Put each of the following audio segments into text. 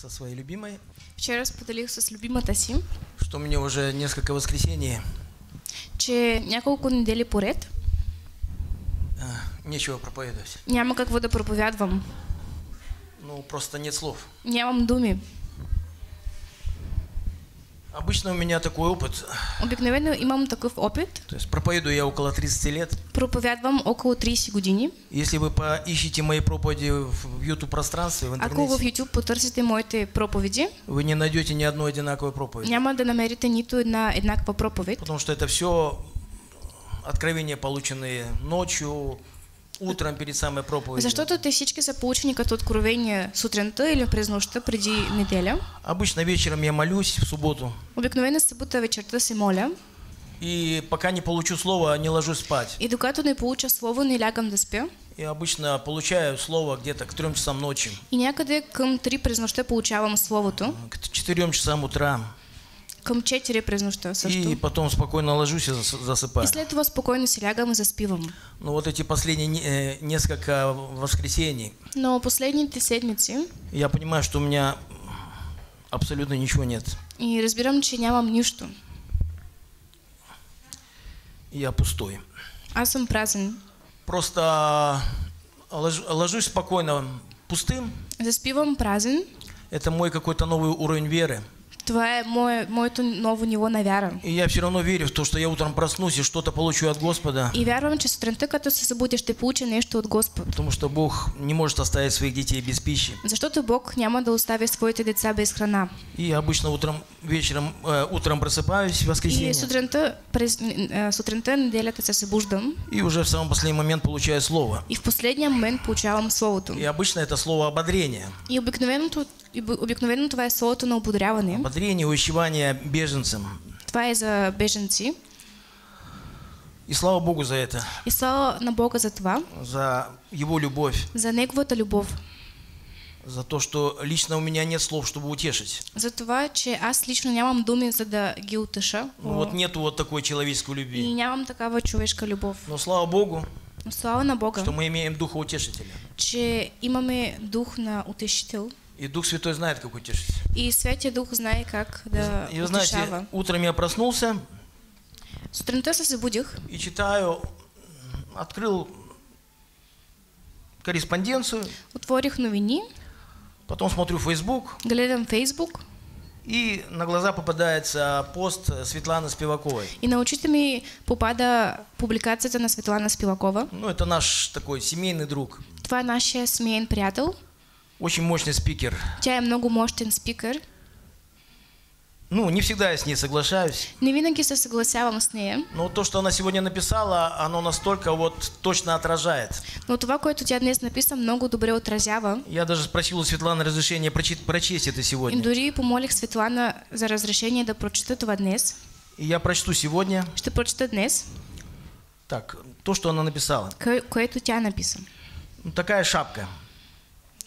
со своей любимой, Вчера споделих с любимата си, что мне уже несколько воскресений че няколко недели поред а, нечего проповедовать. няма какво да проповядвам. Ну, просто нет слов. Нямам думи. Обычно у меня такой опыт. Обикновено имам такъв опит. То есть проповедую я около 30 лет. Проповядвам около 30 години. Если вы поищете мои проповеди в YouTube пространстве, в Ако в интернете, YouTube потърсите моите проповеди, вы не найдете ни одной одинаковой проповеди. няма да намерите нито една еднаква проповед, Потому что это все откровения, полученные ночью, утром перед самой проповедью. защото те всички са получени като откровения сутринта или през нощта преди неделя. Обычно вечером я молюсь в субботу. Обикновено събота вечерта се моля И пока не получу слово, не ложусь спать. и докато не получа слово, не лягам да спя. И обычно получаю слово где-то к трем часам ночи, И някъде към 3 през нощта получавам словото, к четырем часам утра. Към 4 през нощта също. И потом спокойно ложусь и зас- И засыпаю. след това спокойно си лягам и заспивам. Но вот эти последние э, несколько воскресений, Но последните седмици я понимаю, что у меня абсолютно ничего нет. и разбирам, че нямам нищо. Я пустой. Аз съм празен. Просто лож- ложусь спокойно пустым. Заспивам празен. Это мой какой-то новый уровень веры. Това е мое, моето ново ниво на вяра. И я все равно верю в то, что я утром проснусь и что-то получу от Господа. И вярвам, че сутринта, като се събудя, ще получа нещо от Господ. Потому что Бог не может оставить своих детей без пищи. Защото Бог няма да остави своите деца без храна. И обычно утром, вечером, э, утром просыпаюсь в И воскресенье. сутринта, през, а, сутринта неделята се събуждам И уже в самый последний момент получаю слово. и в последния момент получавам Словото. И обычно это слово ободрение. И обикновеното, и б- обикновено това е Словото на ободряване. Ободрение, увещевание беженцам. Това е за беженци. И слава Богу за это, И слава на Бога за това, за Его любовь, за Неговата любов. за то, что лично у меня нет слов, чтобы утешить. За това, че аз лично нямам думи, за да ги утеша. Ну, вот нету вот такой человеческой И любви. нямам такава човешка любов. Но слава Богу, Но слава на Бога, что мы имеем Духа Утешителя. че имаме дух на утешител. И Дух Святой знает, как утешить. И Святия Дух знае как да И вы знаете, утешава. утром я проснулся Сутринта се събудих и читаю, открыл корреспонденцию, отворих новини, потом смотрю Facebook, гледам Фейсбук и на глаза попадается пост Светланы Спиваковой. и на очите ми попада публикацията на Светлана Спивакова. Ну, это наш такой семейный друг, Това е нашия смеен приятел. Очень мощный спикер. Тя е много мощен спикър. Ну, не всегда я с ней соглашаюсь, Не винаги се съгласявам с нея, но то, что она сегодня написала, оно настолько вот точно отражает. но това, което тя днес написа, много добре отразява. Я даже спросил у Светланы разрешения прочит- прочесть это И сегодня. дори помолих Светлана за разрешение да прочета това днес. И я прочту сегодня. Ще прочета днес, Так, то, что она написала. кое- което тя написа. Ну, такая шапка.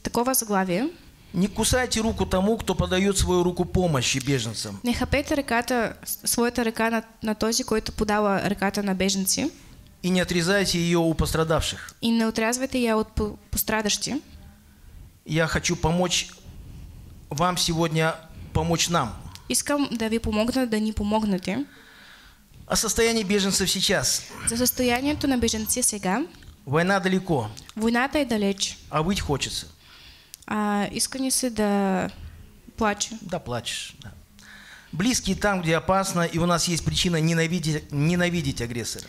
Такова заглавие. Не кусайте руку тому, кто подает свою руку помощи беженцам. Не хапете ръката, своята ръка на, на този, който подава ръката на беженци И не отрезайте ее у пострадавших. и не отрязвайте я от по- пострадащи. Я хочу помочь вам сегодня, помочь нам. Искам да ви помогна да ни помогнете. О состоянии беженцев сейчас. За състоянието на беженци сега, Война далеко, войната е далеч. а выть хочется. А, иска ни се да плаче. Да, плачешь. да. Близкие там, где опасно, и у нас есть причина ненавидеть, ненавидеть агрессора.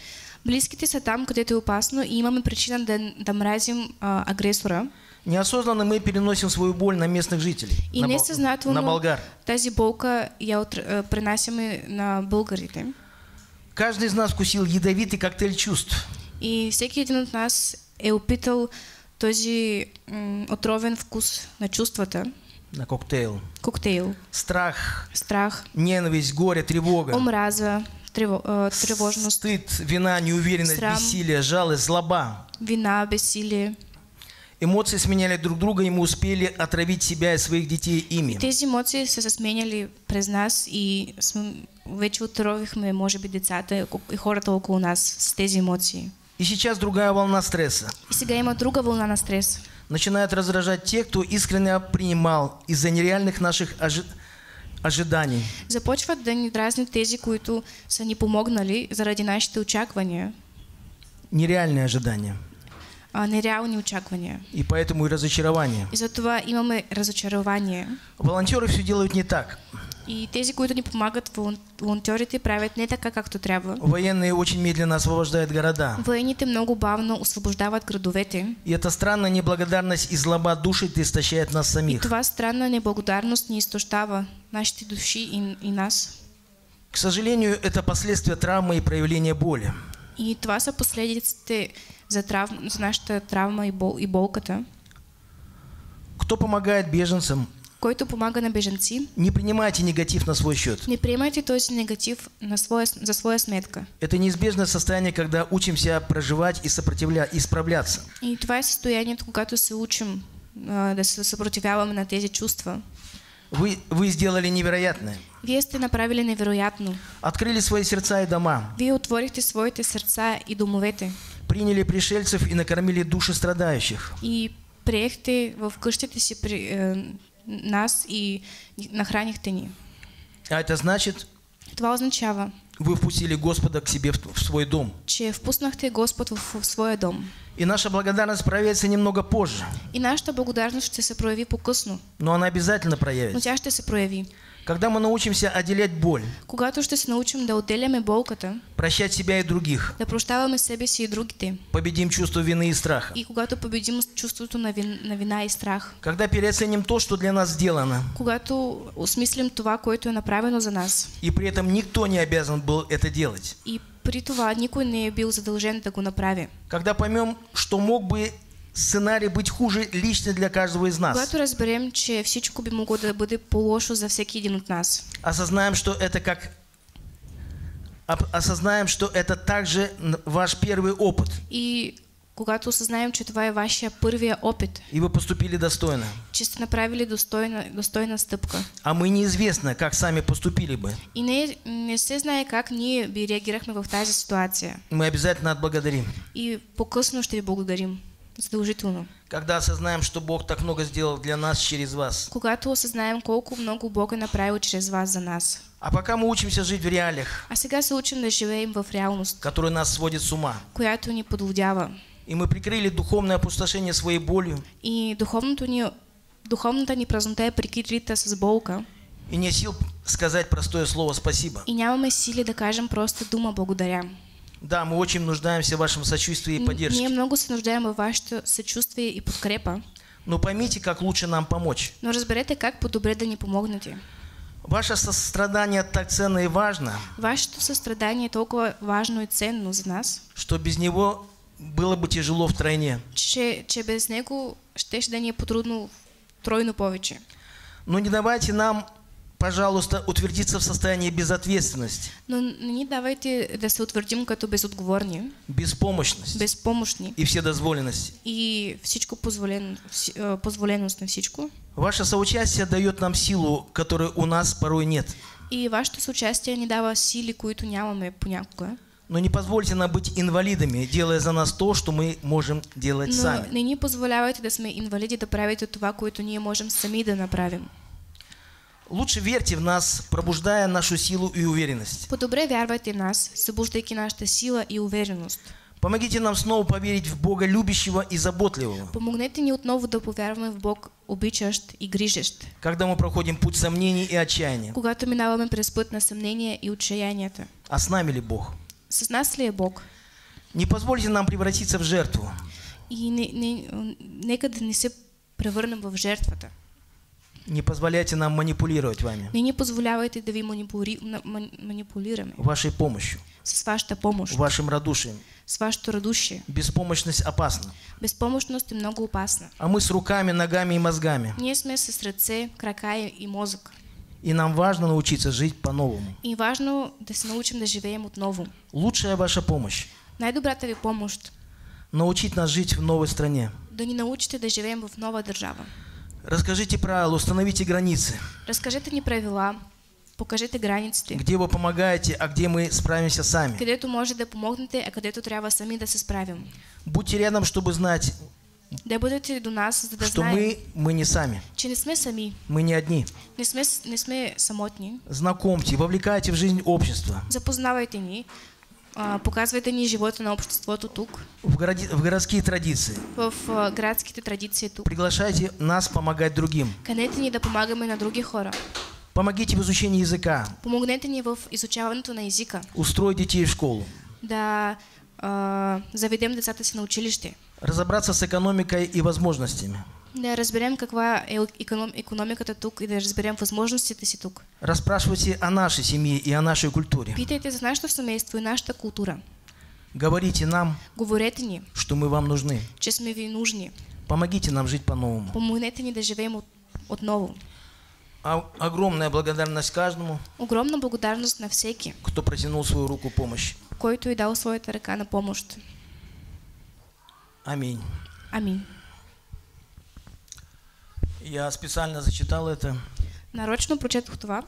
Близките са там, където е опасно и имаме причина да, да мразим а, агресора. Неосознанно мы переносим свою боль на местных жителей. И на, несъзнателно на болгар. тази болка я от, а, пренасяме на българите. Каждый из нас вкусил ядовитый коктейль чувств. И всеки един от нас е опитал този отровен вкус на чувствата. На коктейл. Коктейл. Страх, Страх, ненависть, горе, тревога. омраза, трево, а, тревожност, Стыд, вина, неуверенность, Срам. бессилие, жалость, злоба. вина, безсилие. Эмоции сменяли друг друга, и мы успели отравить себя и своих детей ими. Тези емоции са се сменяли през нас и вече отровихме, може би, децата и хората около нас с тези емоции. И сейчас другая волна стресса. И сега има друга вълна на стрес. начинают раздражать те, кто искренне принимал из-за нереальных наших ожи- ожиданий. Започват да ни дразнят тези, които са ни помогнали заради нашите очаквания, Нереальные ожидания. а нереални очаквания. И поэтому и разочарование. И затова имаме разочарование. Волонтеры все делают не так. И тези, които ни волон- волонтерите, правят не така, както трябва. Военные очень медленно освобождают города. Военните много бавно освобождават градовете. И эта странная неблагодарность и злоба душит и истощает нас И самих. това странна неблагодарност ни изтощава нашите души и, и нас. К сожалению, это последствия травмы и проявления боли. И това са последиците за, трав... за нашата травма и, бол... и болката. Кто помогает беженцам, Който помага на беженци, не принимайте негатив на свой счет. не приемайте този негатив на своя... за своя сметка. Это неизбежное состояние, когда учимся проживать и сопротивля... и справляться. И това е състоянието, когато се учим а, да се съпротивяваме на тези чувства. Вы, вы сделали невероятное. Вие сте направили невероятно. Открыли свои сердца и дома, Вие отворихте своите сърца и домовете приняли пришельцев и накормили души страдающих. и приехте в къщите си при, е, нас и нахранихте ни. А это значит, Това означава, вы впустили Господа к себе в, свой дом. че впуснахте Господ в, своя дом. И наша благодарность проявится немного позже, И нашата благодарност ще се прояви по-късно, но она обязательно но проявится. тя ще се прояви. Когда мы научимся отделять боль, Когато ще се научим да отделяме болката, прощать себя и других, да прощаваме себе си и другите, победим чувство вины и страха. и когато победим чувството на, вин, на вина и страх, Когда переоценим то, что для нас сделано, когато осмислим това, което е направено за нас, и при этом никто не обязан был это делать. и при това никой не е бил задължен да го направи. Когда поймем, что мог бы сценарий быть хуже лично для каждого из нас, Когато разберем, че всичко би могло да бъде по-лошо за всеки един от нас, осознаем, что это как осознаем, что это также ваш первый опыт, и когато осъзнаем, че това е вашия първия опит, и вы поступили достойно. че сте направили достойна, достойна стъпка. А мы неизвестно, как сами поступили бы. И не, не се знае как ние би реагирахме в тази ситуация. Мы обязательно отблагодарим. И по-късно ще ви благодарим. Задължително. Когда осознаем, что Бог так много сделал для нас через вас. Когато осъзнаем колко много Бог е направил чрез вас за нас. А пока мы учимся жить в реалиях, А сега се учим да живеем в реалност, которые нас сводят с ума, която ни подлудява. и мы прикрыли духовное опустошение своей болью, И духовното ни, духовната ни празнота е прикрита с болка. и не сил сказать простое слово «спасибо». И нямаме сили да кажем просто дума благодаря. Да, мы очень нуждаемся в вашем сочувствии и Н- Ние поддержке. много се нуждаем във вашето съчувствие и подкрепа, Но поймите, как лучше нам помочь. но разберете как по-добре да ни помогнете. Ваше сострадание так ценно и важно, Вашето състрадание е толкова важно и ценно за нас, что без него было бы тяжело втройне. че, че без него щеше да ни е потрудно тройно повече. Но не давайте нам, пожалуйста, утвердиться в состоянии безответственности, Но не ни давайте да се утвърдим като безотговорни, беспомощности безпомощни и вседозволенности. и всичко позволено, вси- а, позволеност на всичко. Ваше соучастие дает нам силу, которой у нас порой нет. И вашето съучастие ни дава сили, които нямаме понякога. Но не позвольте нам быть инвалидами, делая за нас то, что мы можем делать Но сами. не ни позволявайте да сме инвалиди, да правите това, което ние можем сами да направим. Лучше верьте в нас, пробуждая нашу силу и уверенность. По-добре вярвайте в нас, събуждайки нашата сила и увереност. Помогите нам снова поверить в Бога любящего и заботливого, Помогнете ни отново да повярваме в Бог обичащ и грижещ, когда мы проходим путь сомнений и отчаяния. когато минаваме през път на съмнение и отчаянията. А с нами ли Бог? С нас ли е Бог? Не позвольте нам превратиться в жертву. И не, не, нека да не се превърнем в жертвата. Не позволяйте нам манипулировать вами, Не ни позволявайте да ви манипули, на- ман- манипулираме вашей помощью, с вашата помощ, вашим радушием. с вашето радушие. Беспомощность опасна. Безпомощност е много опасна. А мы с руками, ногами и мозгами. Ние сме с ръце, крака и мозък. И нам важно научиться жить по-новому. И важно да се научим да живеем отново. Лучшая ваша помощь Най-добрата ви помощ – научить нас жить в новой стране. да ни научите да живеем в нова държава. Расскажите правила, установите границы. Разкажете ни правила, покажете границите, Где вы помогаете, а где мы справимся сами. където може да помогнете, а където трябва сами да се справим. Будьте рядом, чтобы знать, да бъдете до нас, за да что знаем, мы, мы не сами, че не сме сами, мы не одни. не сме, не сме самотни. Знакомьте, вовлекайте в жизнь общества, Запознавайте ни, а, показвайте ни живота на обществото тук, в, городи- в городские традиции. в градските традиции тук. Приглашайте нас помогать другим. Канете ни да помагаме на други хора. Помогите в изучении языка, Помогнете ни в изучаването на езика. устроить детей в школу, Да а, заведем децата си на училище. разобраться с экономикой и возможностями, разберем каква е економ, економиката тук и да разберем възможностите си тук. расспрашивайте о нашей семье и о нашей культуре. Питайте за нашето семейство и нашата култура. Говорите нам, Говорете ни, что мы вам нужны. че сме ви нужни. Помогите нам жить по-новому. Помогнете ни да живеем от, отново. А- огромная благодарность каждому, Огромна благодарност на всеки, кто протянул свою руку помощи. който е дал своята ръка на помощ. Аминь. Амин. Я специально зачитал это, Нарочно прочетох това,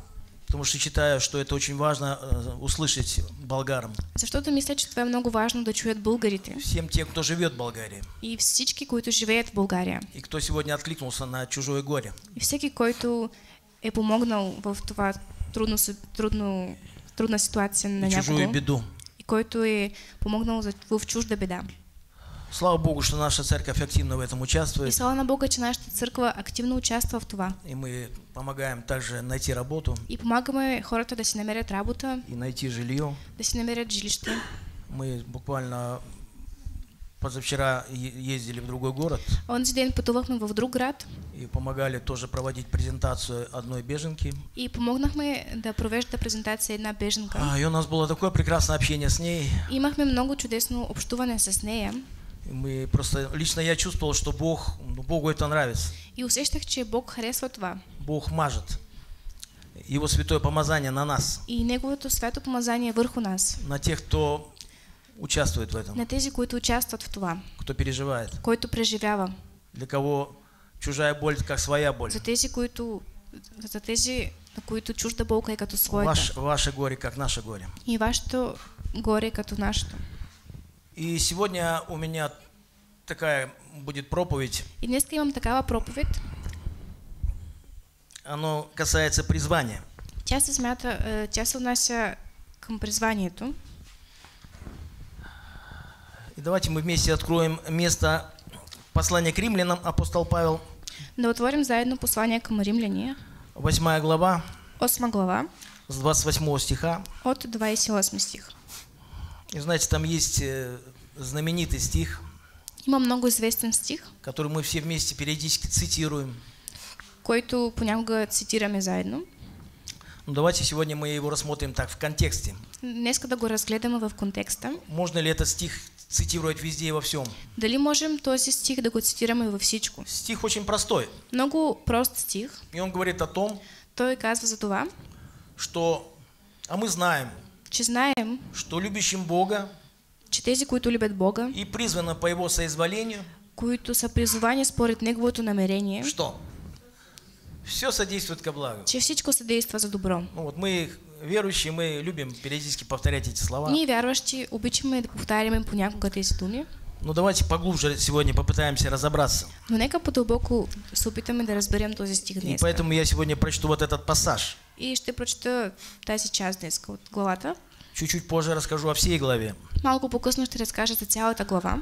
потому что считаю, что это очень важно э, услышать болгарам. защото мисля, че това е много важно да чуят българите Всем тем, кто живет в Болгарии и всички, които живеят в България. и кто сегодня откликнулся на чужое горе. И всеки, който е помогнал в това трудно, трудно, трудна ситуация на и чужую някого беду. и който е помогнал за, в чужда беда. Слава Богу, что наша церковь активно в этом И участвует. слава на Бога, че нашата църква активно участва в това. И мы помогаем также найти работу И помагаме хората да си намерят работа, и найти жилье. да си намерят жилище. Мы буквально позавчера ездили в другой город Онзи ден пътувахме в друг град и помогали тоже проводить презентацию одной беженки. и помогнахме да провежда презентация една беженка. А, и у нас было такое прекрасное общение с ней. Имахме много чудесно общуване с нея И Мы просто, лично я чувствовал, что Бог, ну, Богу это нравится. и усещах, че Бог харесва това. Бог мажет. Его святое помазание на нас, И Неговото свято помазание върху нас, на тех, кто участвует в этом, на тези, които участват в това, кто переживает, който преживява, для кого чужая боль как своя боль, за тези, които, за тези, на които чужда болка е като своята. Ваш, ваше горе как наше горе. И вашето горе като нашето. И сегодня у меня такая будет проповедь. И днес имам такава проповед. Оно касается призвания. Се смята, е, тя се отнася към призванието. И давайте мы вместе откроем место послания к римлянам, апостол Павел, Да отворим заедно послание към римляни, 8 глава, 8 глава, с 28 стиха. от 28 стих. Знаете, там есть э, знаменитый стих, Има много известен стих, который мы все вместе периодически цитируем. който понякога цитираме заедно. Ну, давайте сегодня мы его рассмотрим так, в контексте. Днеска да го разгледаме в контекста. Можно ли этот стих цитировать везде и во всем? Дали можем този стих да го цитираме във всичко? Стих очень простой. Много прост стих. И он говорит о том, Той казва за това, что, а мы знаем, че знаем, что любящим Бога че тези, които любят Бога, и призвано по Его соизволению, които са призовани според Неговото намерение, что? Все содействует ко благу. че всичко се действа за добро. Ну вот мы, верующие, мы любим периодически повторять эти слова. Ние, вярващи, обичаме да повтаряме понякога тези думи, Но давайте поглубже сегодня попытаемся разобраться. но нека по-дълбоко се опитаме да разберем този стих И днес. поэтому я сегодня прочту вот этот пассаж. И ще прочета тази част днес от главата. Чуть-чуть позже расскажу о всей главе. Малко по-късно ще разкажа за цялата глава.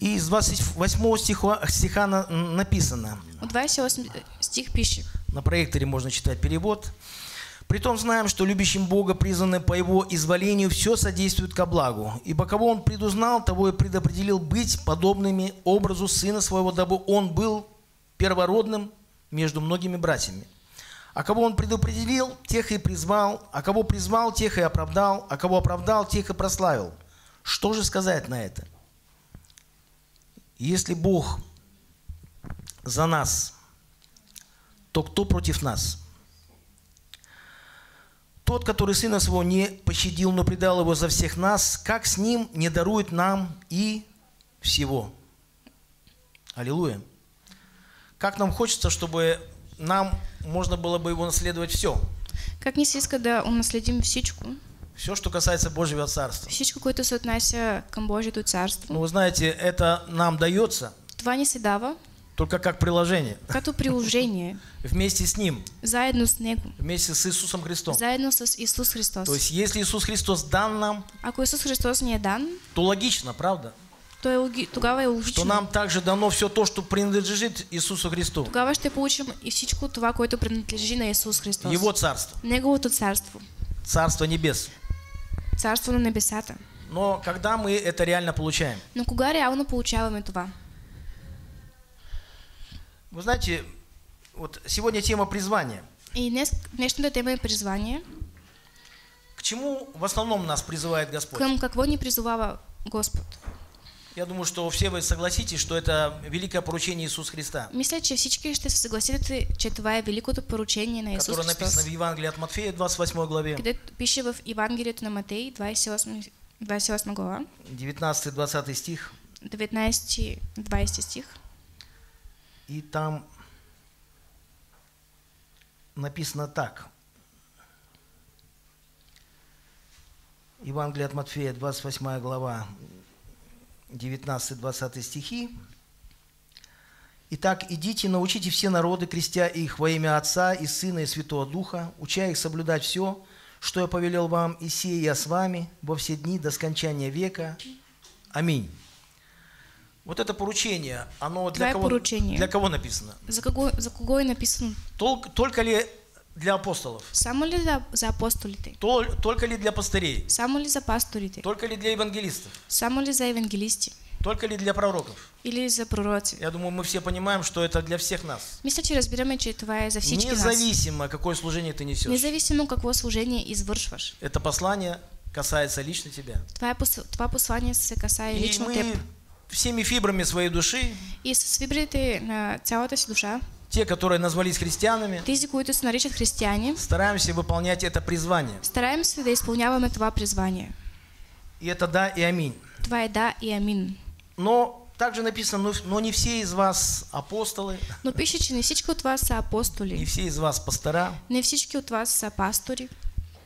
И из 28 стиха, стиха на- написано, От 28 стих пише. на проекторе можно читать перевод. Притом знаем, что любящим Бога, призваны по Его изволению, все содействует ко благу. Ибо кого Он предузнал, того и предопределил быть подобными образу Сына Своего, дабы Он был первородным между многими братьями. А кого Он предопределил, тех и призвал, а кого призвал, тех и оправдал, а кого оправдал, тех и прославил. Что же сказать на это? Если Бог за нас, то кто против нас? Тот, который Сына Своего не пощадил, но предал Его за всех нас, как с Ним не дарует нам и всего? Аллилуйя. Как нам хочется, чтобы нам можно было бы Его наследовать все. Как ни се иска да унаследим всичко, Все, что касается Божьего Царства. всичко, което се отнася към Божието царство, Ну, вы знаете, это нам дается, Това ни се дава только как приложение. като приложение, Вместе с Ним, заедно с Него, вместе с Иисусом Христом. заедно с Исус Христос. То есть, если Иисус Христос дан нам, Ако Исус Христос ни е дан, то логично, правда? то е логи... тогава е Что логично. нам также дано все то, что принадлежит Иисусу Христу. Тогава ще получим и всичко това, което принадлежи на Исус Христос. Его царство, Неговото царство. царство небес. Царство на небесата. Но когда мы это реально получаем? Но кога реално получаваме това? Вы знаете, вот сегодня тема призвания. И днес, днешната тема е призвание. К чему в основном нас призывает Господь? Към какво ни призовава Господ? Я думаю, что все вы согласитесь, что это великое поручение Иисуса Христа, Мисля, че всички ще се съгласите, че това е великото поручение на Исус которое написано Христос. в Евангелии от Матфея, 28 главе, Където пише в Евангелието на Матей, 28, 28 глава, 19-20 стих. 19-20 стих. И там написано так. Евангелие от Матфея, 28 глава, 19-20 стихи. Итак, идите, научите все народы, крестя их во имя Отца и Сына и Святого Духа, уча их соблюдать все, что я повелел вам, и сея я с вами во все дни до скончания века. Аминь. Вот это поручение, оно для Твое кого, поручение. для кого написано? За кого, за кого е написано? Тол- Только ли для апостолов? Само ли за, за апостолите? Тол- Только ли для пастырей? Само ли за пасторите? Только ли для евангелистов? Само ли за евангелисти? Только ли для пророков? Или за пророци? Я думаю, мы все понимаем, что это для всех нас. Мисля, че разбираме, че това е за всички нас. Независимо, какое служение ты несешь. Независимо какво служение извършваш. Это послание касается лично тебя. Това, е, пос- това послание се касае И лично мы теб. Всеми фибрами своей души, И с фибрите на цялата си душа, те, которые назвались христианами, тези, които се наричат християни, стараемся выполнять это призвание. стараем се да изпълняваме това призвание. И это да и аминь. Това е да и амин. Но также написано, «Но- но не все из вас апостолы, Но пише, че не всички от вас са не апостоли, все из вас пастора. не всички от вас са пастори.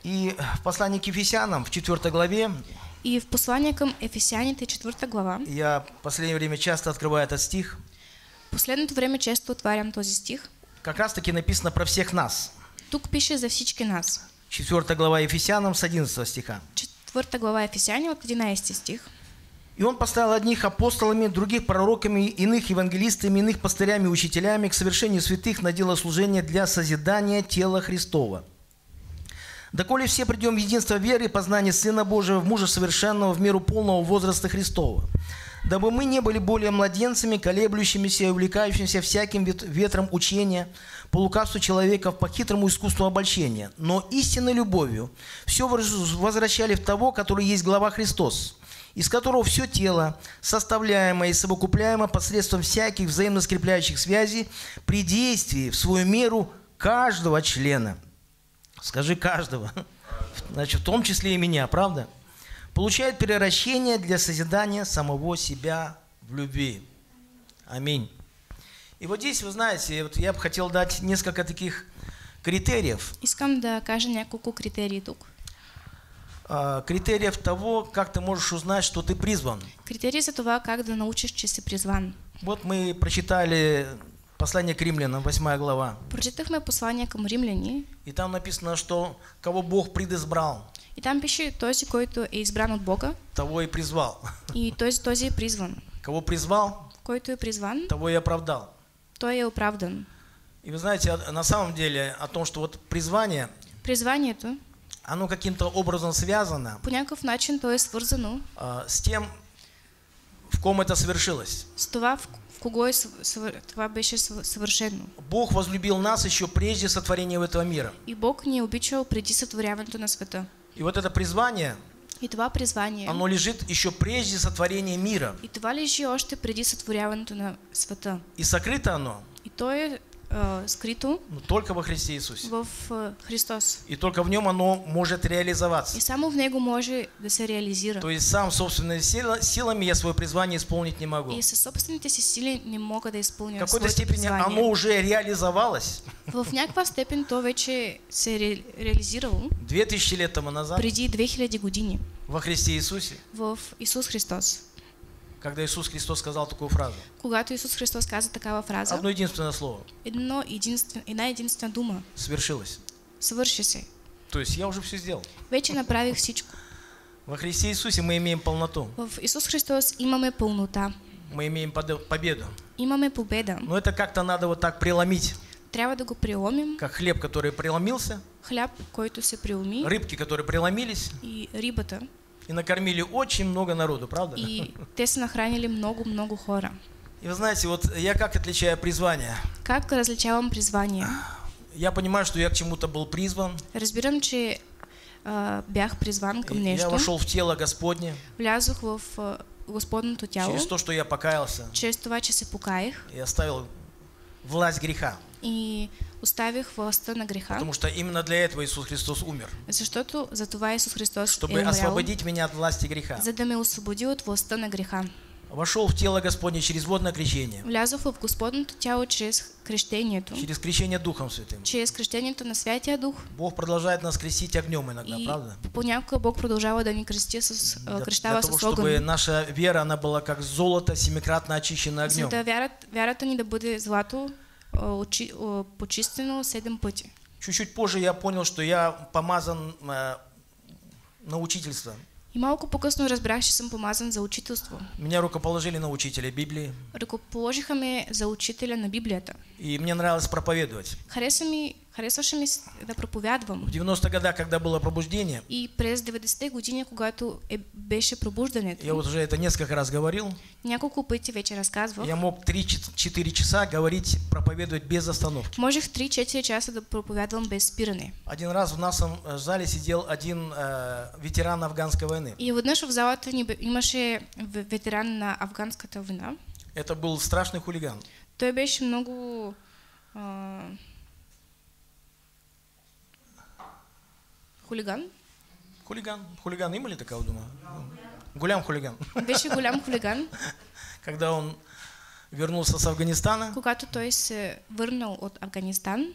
И в послании к Ефесянам в 4 главе, И в послание към Ефесяните, 4 глава, я в последнее время часто открываю этот стих, в последното време често отварям този стих. как раз таки написано про всех нас. Тук пише за всички нас. 4 глава Ефесянам с 11 стиха. Четвърта глава Ефесяни от 11 стих. «И он поставил одних апостолами, других пророками, иных евангелистами, иных пастырями учителями к совершению святых на дело служения для созидания тела Христова. Доколе все придем в единство веры и познания Сына Божьего, в мужа совершенного, в меру полного возраста Христова, дабы мы не были более младенцами, колеблющимися и увлекающимися всяким вет- ветром учения, по лукавству человеков, по хитрому искусству обольщения, но истинной любовью все возвращали в того, который есть глава Христос, из которого все тело, составляемое и совокупляемое посредством всяких взаимно скрепляющих связей, при действии в свою меру каждого члена. Скажи каждого. Значит, в том числе и меня, правда? Получает превращение для созидания самого себя в любви. Аминь. И вот здесь, вы знаете, вот я бы хотел дать несколько таких критериев. Искам да кажа няколко критерии тук. а, Критериев того, как ты можешь узнать, что ты призван. Критерии за това как да научиш, че си призван. Вот мы прочитали послание к римлянам, 8 глава. Прочитахме послание към римляни И там написано, что кого Бог предизбрал, и там пише този, който е избран от Бога того и призвал. и този, този е призван. Кого призвал, Който е призван, того и оправдал. той е оправдан. И вы знаете, а- на самом деле о том, что вот призвание, Призванието оно каким-то образом связано по някакъв начин то е свързано а, с тем, в ком это совершилось. с това, в, съв- съвършено. Бог возлюбил нас еще прежде сотворения этого мира. И Бог ни е обичал преди сътворяването на света. И вот это призвание, И това призвание, оно лежит еще прежде сотворения мира. и това лежи още преди сътворяването на света. И сокрыто оно И то е скрито ну, только во Христе Иисусе. в а, Христос. И только в нем оно может реализоваться. И само в него може да се реализира. То есть сам собственными сила- силами я свое призвание исполнить не могу. И със собствените си сили не мога да В изпълня какой-то степени призвание. оно уже реализовалось В някаква степен то вече се е ре, реализирало 2000 лет тому назад преди 2000 години во Христе Иисусе. в Исус Христос. Когда Иисус Христос сказал такую фразу. Когато Исус Христос каза такава фраза, Одно единственное слово. едно единствен, една единствена дума. Свершилось. Свърши се. То есть я уже все сделал. Вече направих всичко. Во Христе Иисусе мы имеем полноту. В Исус Христос имаме пълнота. Мы имеем победу. Имаме победа. Но это как-то надо вот так преломить. Трябва да го преломим. Как хлеб, который преломился, Хляб, който се преломи рыбки, которые преломились и рибата. И накормили очень много народу, правда? И те са нахранили много-много хора. И вы знаете, вот я как отличаю призвание? Как различавам призвание? Я понимаю, что я к чему-то был призван. Разбирам, че а, бях призван към И Я вошел в тело Господне Влязох в Господното тяло, через то, что я покаялся чрез това, че се покаях и оставил власть греха. И оставих властта на греха, Потому что именно для этого Иисус Христос умер. защото за това Исус Христос Чтобы е умрял, освободить меня от власти греха. за да ме освободи от властта на греха. Вошел в тело Господне через водное крещение. Влязох в Господното тяло чрез крещението, Через крещение Духом Святым. чрез крещението на Святия Дух Бог продолжает нас крестить огнем иногда, и правда? понякога Бог продължава да ни крести с, Для, крещава для того, с чтобы огън. наша вера, она была как золото, семикратно очищено За огнем. да вярат, вярата ни да бъде злато, очи, а, почистено седем пъти. Чуть-чуть позже я понял, что я помазан э, на учительство. И малко по-късно разбрах, че съм помазан за учителство. Меня рукоположили на учителя Библии, Ръкоположиха ме за учителя на Библията. и мне нравилось проповедовать. Хареса ми, да проповядвам. В 90-х годах, когда было пробуждение, И през 90-те години, когато е, беше пробуждането, я вот уже это несколько раз говорил, няколко пъти вече разказвах, я мог 3-4 часа говорить, проповедовать без остановки. можех 3-4 часа да проповядвам без спиране. Один раз в нашем э, зале сидел один э, ветеран афганской войны. И веднъж в залата ни имаше ве- ветеран на афганската война. Это был страшный хулиган. Той беше много... А... Хулиган? Хулиган. Хулиган имели такого дома? Гулям хулиган. Беше голям хулиган. Когда он вернулся с Афганистана, Когато той се върнал от Афганистан,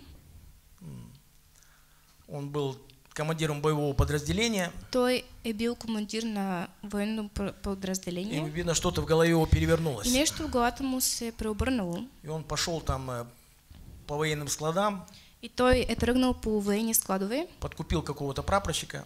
он был командиром боевого подразделения, той е бил командир на военно пр- и подразделение. видно, что-то в голове его перевернулось. И нещо в главата му се е преобърнало. И он пошел там э, по военным складам, И той е тръгнал по военни складове, подкупил какого-то прапорщика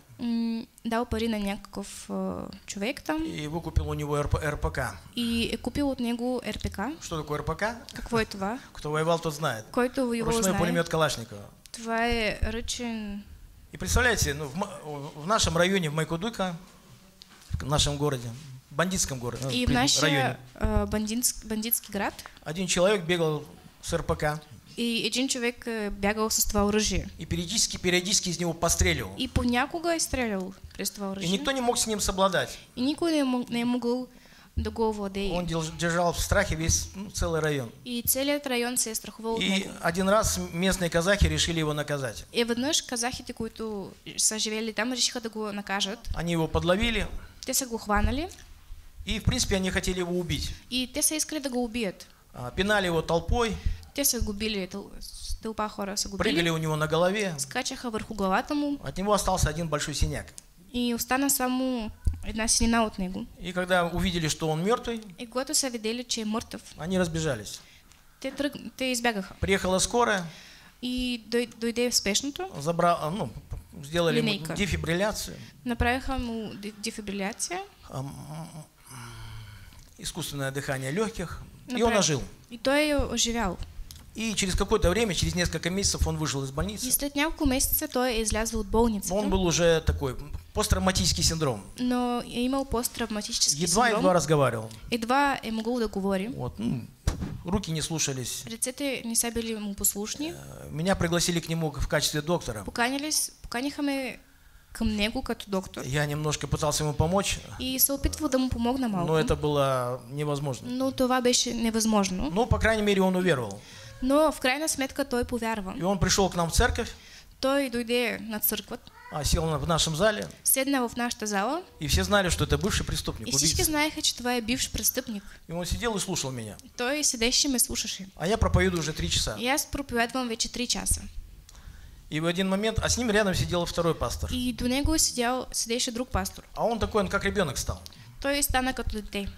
дал пари на някакъв а, човек там и выкупил у него РП, РПК. и е купил от него РПК. Что такое РПК? Какво е това? Кто воевал, тот знает. Който воювал Ручной знае. пулемет Калашникова. Това е ръчен... И представляете, ну, в, в нашем районе, в Майкодука, в нашем городе, бандитском городе, ну, И в при- нашия районе, а, бандитск, бандитски град один человек бегал с РПК и един човек е бягал с това оръжие. и периодически, периодически из него постреливал. И понякога е стрелял през това И оръжие. никто не мог с ним совладать. И никой не, мог, не е могъл да го овладее. Он держал в страхе весь ну, целый район. И целият район се е страхувал от И него. один раз местные казахи решили его наказать. И веднъж казахите, които са живели там, решиха да го накажат. Они его подловили, Те са го хванали и в принципе они хотели его убить. и те са искали да го убият. А, Пинали его толпой, Те са го били, тъл, с тълпа хора го прыгали у него на голове. скачаха върху главата му От него остался один большой синяк. и остана само една синина от него. И когда увидели, что он мертвый, И когато са видели, че е мъртъв, они разбежались. те, тръг... те избягаха. Приехала скорая, И дой... дойде в спешното, забрал, а, ну, сделали Линейка. дефибрилляцию, направиха му де- дефибриляция. м, м, искусственное дыхание легких, и он ожил. И той е оживял. И через какое-то время, через несколько месяцев он вышел из И больницы. след няколко месеца той е излязъл от болницата, Но он был уже такой посттравматический синдром. но е имал посттравматически Едва-едва синдром. разговаривал. Едва е могъл да говори. Вот, ну, руки не слушались. Ръцете не са били му послушни. Э, Меня пригласили к нему в качестве доктора. Поканили, с- поканиха ме към него като доктор. Я немножко пытался ему помочь, И се опитвал да му помогна малко. но это было невозможно. Но това беше невъзможно. Ну, по крайней мере, он уверовал. Но в крайна сметка той повярва. И он пришел к нам в церковь, Той дойде на църквата, а, сел в нашем зале, седна в нашата зала и все знали, что это бывший преступник, и всички убийца. знаеха, че това е бивш престъпник. И он сидел и слушал меня. Той и ме слушаше. А я проповедую уже три часа. И аз проповядвам вече 3 часа. И в один момент, а с ним рядом сидел второй пастор. И до него седял, седеше друг пастор. А он такой, он как ребенок стал. Той стана като дете.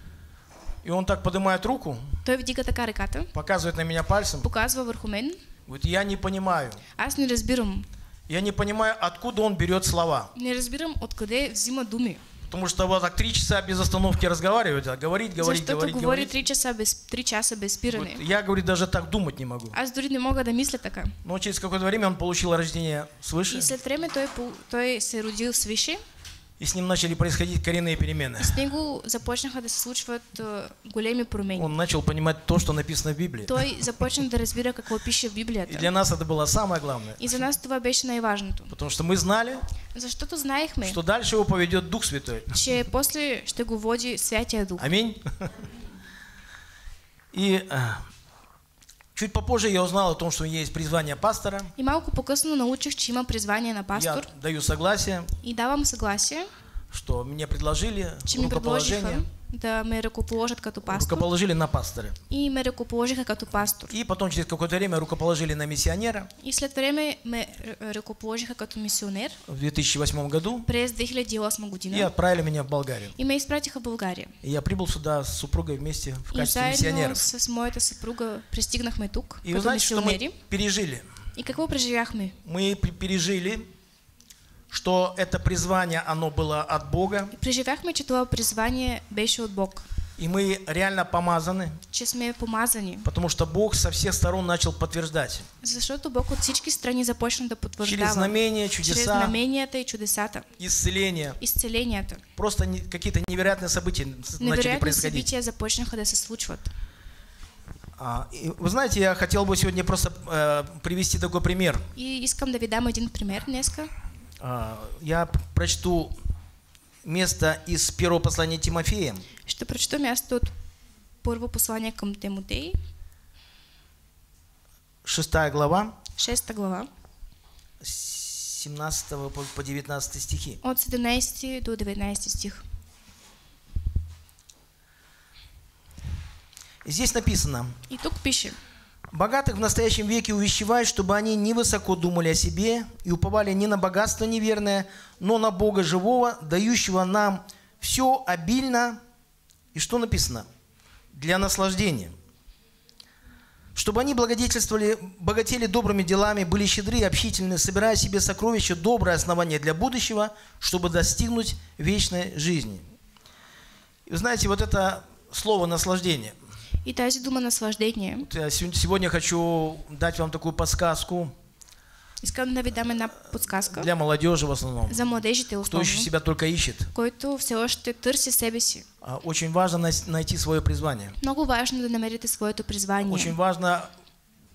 И он так поднимает руку, той вдига така ръката, показывает на меня пальцем. показва върху мен. Говорит, я не понимаю. Аз не разбирам. Я не понимаю, откуда он берет слова. Не разбирам откъде взима думи. Потому что вот так три часа без остановки разговаривать, а говорить, говорить, Защото говорить, говори говорить. 3 часа без, 3 часа без Вот спиране. я, говорит, даже так думать не могу. Аз дори не мога да мисля така. Но через какое-то время он получил рождение свыше, И след време той, той се родил свише. И с ним начали происходить коренные перемены. С него започнаха да се случват а, големи промени. Он начал понимать то, что написано в Библии. Той започна да разбира какво пише в И Библията. для нас это было самое главное. И за нас това беше най-важното. Потому что мы знали, Защото знаехме, что дальше его поведет Дух Святой. че после ще го води Святия Дух. Аминь. И а, чуть попозже я узнал о том, что есть призвание пастора. И малко по-късно научих, че има призвание на Я пастор. даю согласие, И давам съгласие, что мне предложили че ми рукоположение, да ме ръкоположат като пастор. рукоположили на пастора. И ме ръкоположиха като пастор. И потом через какое-то время рукоположили на миссионера И след време ме р- ръкоположиха като мисионер в 2008 году през 2008 и година. отправили меня в Болгарию. И ме изпратиха в България. И я прибыл сюда с супругой вместе в И качестве заедно миссионеров. с моята съпруга пристигнахме тук, И вы знаете, что мы пережили? И какво преживяхме? Мы пережили, что это призвание, оно было от Бога, Преживяхме, че това призвание беше от Бог. и мы реально помазаны, Че сме помазани. потому что Бог со всех сторон начал подтверждать. Защото Бог от всички страни започна да Через потвърждава. знамения, Чрез чудеса, знаменията и чудесата. исцеления, Изцеленията. просто не- какие-то невероятные события с- начали происходить. събития започнаха да се случват. А, и вы знаете, я хотел бы сегодня просто э, привести такой пример. И искам да ви дам един пример днеска. А, я прочту место из первого послания Тимофея, Ще прочета място от първо послание към Тимотей, 6 глава, 6 глава, с 17 по по 19 стихи. от 17 до 19 стих. Здесь написано, И тук пише, Богатых в настоящем веке увещевают, чтобы они невысоко думали о себе и уповали не на богатство неверное, но на Бога живого, дающего нам все обильно. И что написано? Для наслаждения. Чтобы они благодетельствовали, богатели добрыми делами, были щедры и общительны, собирая себе сокровища, доброе основание для будущего, чтобы достигнуть вечной жизни. И вы знаете, вот это слово «наслаждение». И тази дума наслаждение. Я Сегодня хочу дать вам такую подсказку Искам да ви дам една подсказка для молодежи в основном, за младежите кто основно, еще себя только ищет. който все още търси себе си. А, Очень важно найти свое призвание. Много важно да намерите своето призвание. Очень важно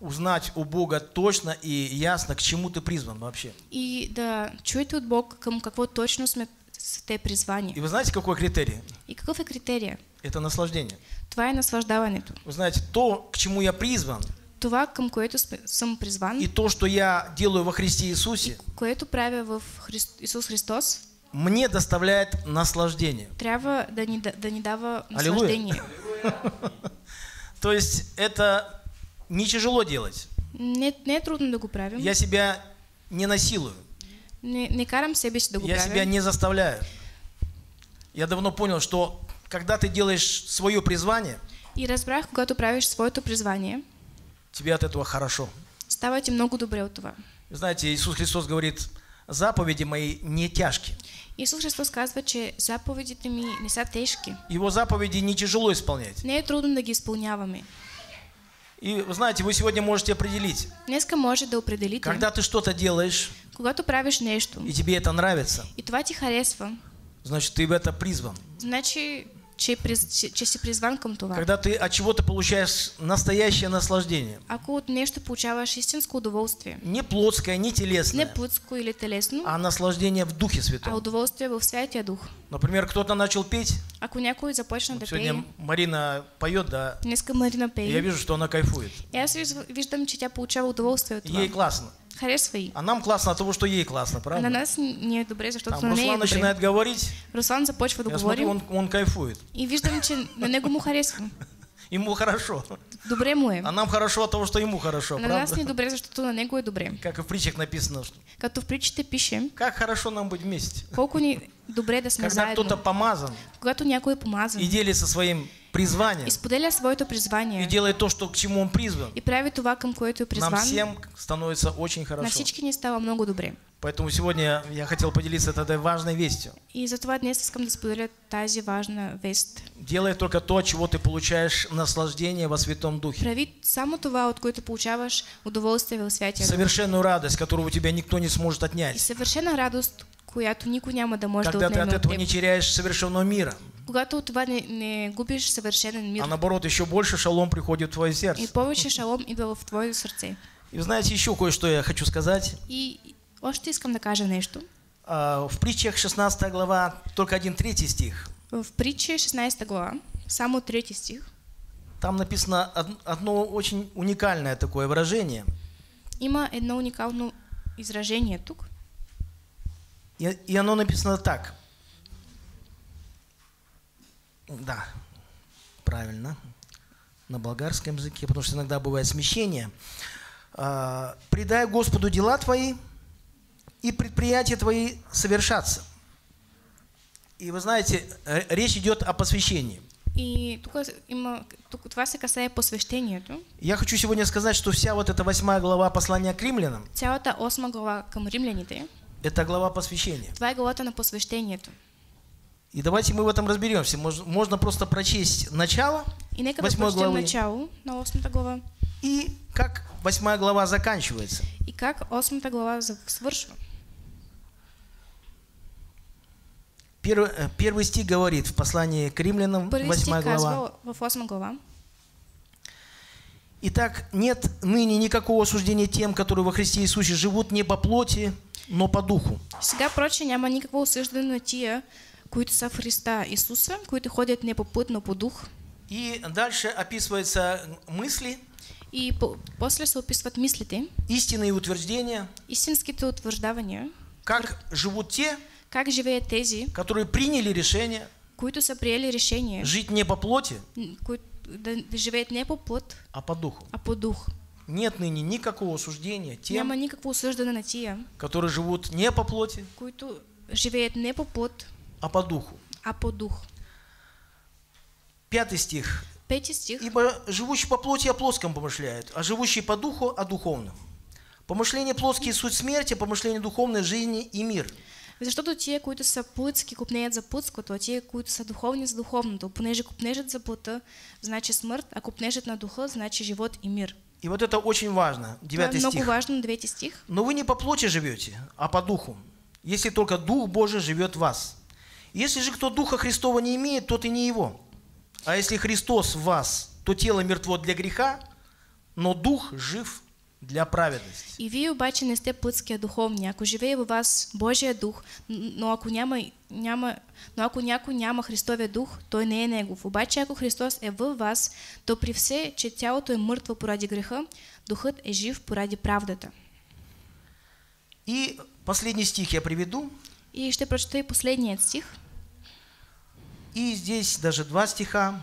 узнать у Бога точно и ясно, к чему ты призван вообще. И да чуете от Бог към какво точно сме сте И призвани. вы знаете, какой критерий? И какъв е критерия? Это наслаждение. Това е наслаждаването. Вы знаете, то, к чему я призван, Това, към което съм призван, и то, что я делаю во Христе Иисусе, което правя в Христ, Исус Христос, мне доставляет наслаждение. трябва да ни, да, ни дава наслаждение. То есть это не тяжело делать. Не, не трудно да го правим. Я себя не насилую. Не, не карам себе да го Я правя. себя не заставляю. Я давно понял, что когда ты делаешь свое призвание, И разбрах, когато правиш своето призвание, тебе от этого хорошо. става ти много добре от това. Знаете, Иисус Христос говорит, заповеди мои не тяжкие. Исус Христос казва, че заповедите ми не са тежки. Его заповеди не тяжело исполнять. Не е трудно да ги изпълняваме. И вы знаете, вы сегодня можете определить, Днеска може да определите, когда ты что-то делаешь, когато правиш нещо и тебе это нравится, и това ти харесва, значит, ты в это призван. значи, че, приз- че, че си призван към това. Когда ты от чего-то получаешь настоящее наслаждение, Ако от нещо получаваш истинско удоволствие, не плотское, не не телесное, плътско или телесно, а наслаждение в Духе а Святом. удоволствие в Святия Дух. Например, кто-то начал петь, Ако някой започне да пее, сегодня Марина поет, да, днеска Марина и пее, я вижу, что она кайфует. виж- виждам, че тя получава удоволствие от това. Ей классно. Харесва й. А нам классно от того, что ей классно, А на правда? нас ни е добре, защото Там на нея Руслан добре. начинает говорить, Руслан започва да я говори смотрю, он, он кайфует. и виждам, че на него му харесва. Ему хорошо. Добре му е. А нам хорошо от того, что ему хорошо, На нас ни е правда? добре, защото на него е добре. Как и в притчах написано, что Като в притчите пише, как хорошо нам быть вместе. колко ни добре да сме Когда кто-то заедно. помазан Когато някой е помазан и делится своим призвание и споделя своето и призвание делает то, что, к чему он призван, и прави това, към което е нам призван, всем становится очень на хорошо. всички ни става много добре. Поэтому сегодня я хотел поделиться этой важной вестью. И затова днес искам да споделя тази важна вест. Делай только то, чего ты получаешь наслаждение во Святом Духе. Прави само това, от което получаваш удоволствие в Святия Дух. Совершенную радость, которую у тебя никто не сможет И отнять. съвършена радост, която никой няма да може да Когда ты отнеме от этого не теряешь совершенного мира, Когато от това не, не губиш съвършенен мир а наоборот, еще больше шалом приходит в твое и сердце. повече шалом идва в твоето сърце. И знаете, еще кое-что я хочу сказать. И още искам да кажа нещо. А, В притчах 16 глава, только один третий стих. В притче 16 глава, само трети стих, Там написано од- одно очень уникальное такое выражение. има едно уникално изражение тук. И, и оно написано так. Да, правильно. На болгарском языке, потому что иногда бывает смещение. А, «Предай Господу дела твои, и предприятия твои совершатся». И вы знаете, э, речь идет о посвящении. И тук има, тук, това се касае посвещението. Я хочу сегодня сказать, что вся вот эта восьмая глава послания к римлянам Цялата осма глава към римляните, – это глава посвящения. това е главата на посвещението. И давайте мы в этом разберемся. Мож- Можно просто прочесть начало И нека да восьмой прочетем главы начало на осмата глава и как восьмая глава заканчивается. и как осмата глава за- Первый, э, первый стих говорит в послании к римлянам, Първи стих восьмая глава. глава. Итак, нет ныне никакого осуждения тем, которые во Христе Иисусе живут не по плоти, но по духу. Сега, проче, няма никакво осъждане на тия, които са в Христа Исуса, които ходят не по път, но по дух. И дальше описываются мысли, И по- после се описват мислите, истины и утверждения, истинските утвърждавания, как живут те, как живеят тези, которые приняли решение които са приели решение, жить не по плоти, н- които да, да живеят не по плът, а по духу. а по дух. Нет ныне никакого осуждения Няма тем, никакво осъждане на тия, которые живут не по плоти, които живеят не по плът, а по духу. а по дух. Пятый стих. Пети стих. Ибо живущий по плоти о плоском помышляет, а живущий по духу о духовном. Помышления плотские – суть смерти, помышления духовной – жизни и мир. Защото тия, които са плътски, купнеят за плътското, а тия, които са духовни за духовното. Понеже купнежат за плътта, значи смърт, а купнежат на духа, значи живот и мир. И вот это очень важно. Девятый много стих. важно, девети стих. Но вы не по плоти живете, а по духу, если только Дух Божий живет в вас. Если же кто Духа Христова не имеет, тот и не его. А если Христос в вас, то тело мертво для греха, но Дух жив для праведности. И вие обаче не сте плътски, а духовни. Ако живее във вас Божия дух, но ако, няма, няма, но ако някой няма Христовия дух, той не е негов. Обаче ако Христос е във вас, то при все, че тялото е мъртво поради греха, духът е жив поради правдата. И последний стих я приведу. И ще прочета и последният стих. И здесь даже два стиха.